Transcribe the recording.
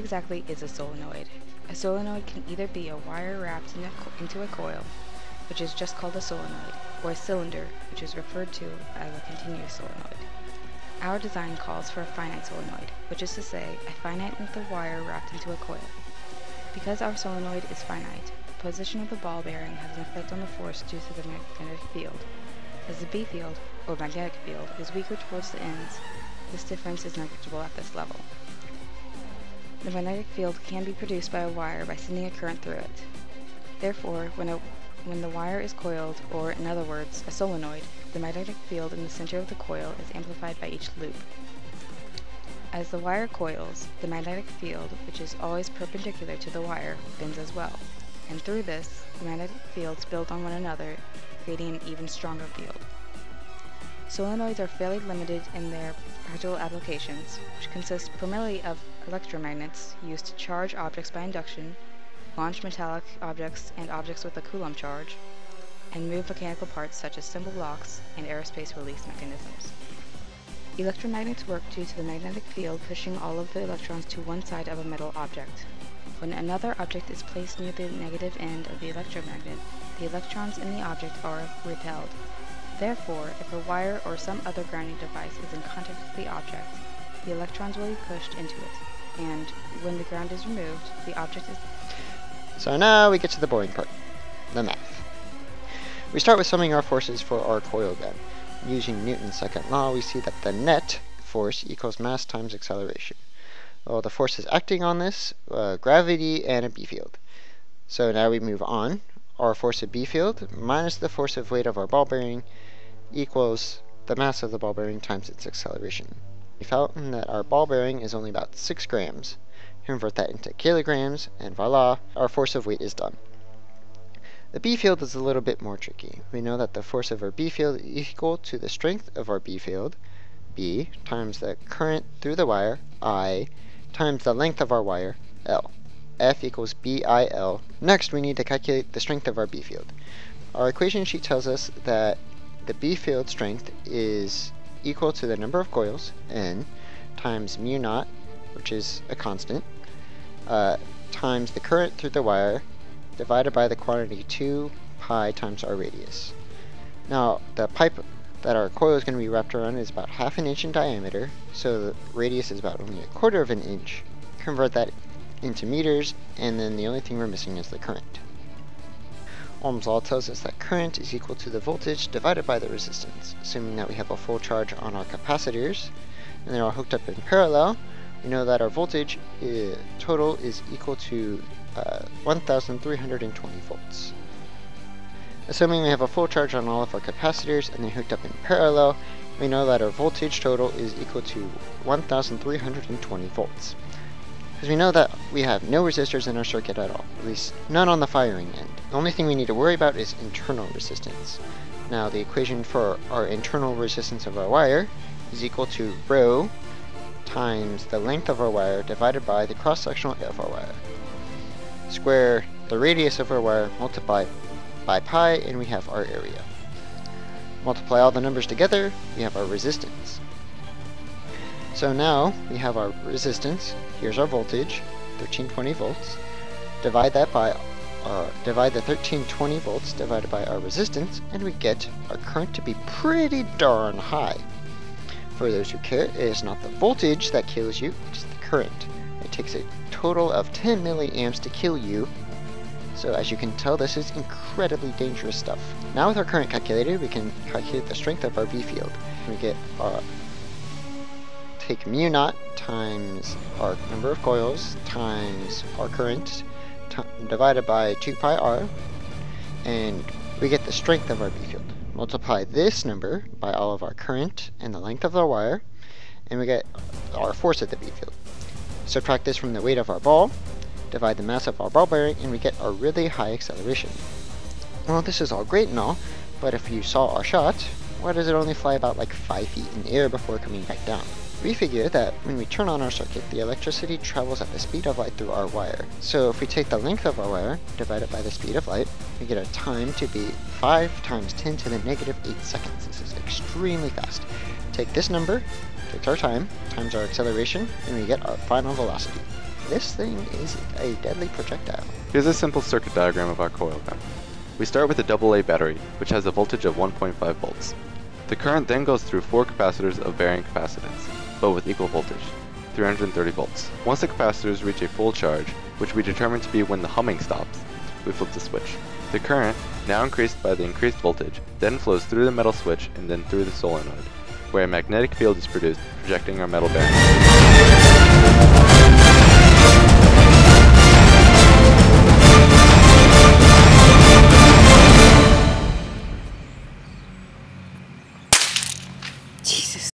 exactly is a solenoid? A solenoid can either be a wire wrapped in a into a coil, which is just called a solenoid, or a cylinder, which is referred to as a continuous solenoid. Our design calls for a finite solenoid, which is to say, a finite length of wire wrapped into a coil. Because our solenoid is finite, the position of the ball bearing has an effect on the force due to the magnetic field. As the B field, or magnetic field, is weaker towards the ends, this difference is negligible at this level. The magnetic field can be produced by a wire by sending a current through it. Therefore, when, a, when the wire is coiled, or in other words, a solenoid, the magnetic field in the center of the coil is amplified by each loop. As the wire coils, the magnetic field, which is always perpendicular to the wire, bends as well, and through this, the magnetic fields build on one another, creating an even stronger field. Solenoids are fairly limited in their practical applications, which consist primarily of electromagnets used to charge objects by induction, launch metallic objects and objects with a Coulomb charge, and move mechanical parts such as cymbal locks and aerospace release mechanisms. Electromagnets work due to the magnetic field pushing all of the electrons to one side of a metal object. When another object is placed near the negative end of the electromagnet, the electrons in the object are repelled. Therefore, if a wire or some other grounding device is in contact with the object, the electrons will be pushed into it, and when the ground is removed, the object is... So now we get to the boring part, the math. We start with summing our forces for our coil gun. Using Newton's second law, we see that the net force equals mass times acceleration. Well, the forces acting on this, uh, gravity and a B field. So now we move on. Our force of B field minus the force of weight of our ball bearing equals the mass of the ball bearing times its acceleration. We found that our ball bearing is only about 6 grams. Convert that into kilograms, and voila, our force of weight is done. The B field is a little bit more tricky. We know that the force of our B field is equal to the strength of our B field, B, times the current through the wire, I, times the length of our wire, L. F equals BIL. Next, we need to calculate the strength of our B field. Our equation sheet tells us that the B field strength is equal to the number of coils, N, times mu naught, which is a constant, uh, times the current through the wire, divided by the quantity 2 pi times our radius. Now, the pipe that our coil is going to be wrapped around is about half an inch in diameter, so the radius is about only a quarter of an inch. Convert that into meters, and then the only thing we're missing is the current. Ohm's law tells us that current is equal to the voltage divided by the resistance. Assuming that we have a full charge on our capacitors, and they're all hooked up in parallel, we know that our voltage uh, total is equal to uh, 1320 volts. Assuming we have a full charge on all of our capacitors and they're hooked up in parallel, we know that our voltage total is equal to 1320 volts. Because we know that we have no resistors in our circuit at all, at least none on the firing end. The only thing we need to worry about is internal resistance. Now the equation for our internal resistance of our wire is equal to rho times the length of our wire divided by the cross-sectional of our wire square the radius of our wire, multiply by pi, and we have our area. Multiply all the numbers together, we have our resistance. So now we have our resistance, here's our voltage, 1320 volts. Divide that by, uh, divide the 1320 volts divided by our resistance, and we get our current to be pretty darn high. For those who care, it is not the voltage that kills you, it's the current. It takes a total of 10 milliamps to kill you. So as you can tell, this is incredibly dangerous stuff. Now with our current calculator, we can calculate the strength of our B field. We get our take mu naught times our number of coils times our current divided by 2 pi r, and we get the strength of our B field. Multiply this number by all of our current and the length of the wire, and we get our force at the B field. Subtract this from the weight of our ball, divide the mass of our ball bearing, and we get a really high acceleration. Well, this is all great and all, but if you saw our shot, why does it only fly about like 5 feet in the air before coming back down? We figure that when we turn on our circuit, the electricity travels at the speed of light through our wire. So if we take the length of our wire, divide it by the speed of light, we get a time to be 5 times 10 to the negative 8 seconds. This is extremely fast. Take this number, takes our time, times our acceleration, and we get our final velocity. this thing is a deadly projectile. Here's a simple circuit diagram of our coil gun. We start with a AA battery, which has a voltage of 1.5 volts. The current then goes through four capacitors of varying capacitance, but with equal voltage, 330 volts. Once the capacitors reach a full charge, which we determine to be when the humming stops, we flip the switch. The current, now increased by the increased voltage, then flows through the metal switch and then through the solenoid, where a magnetic field is produced, projecting our metal bearing.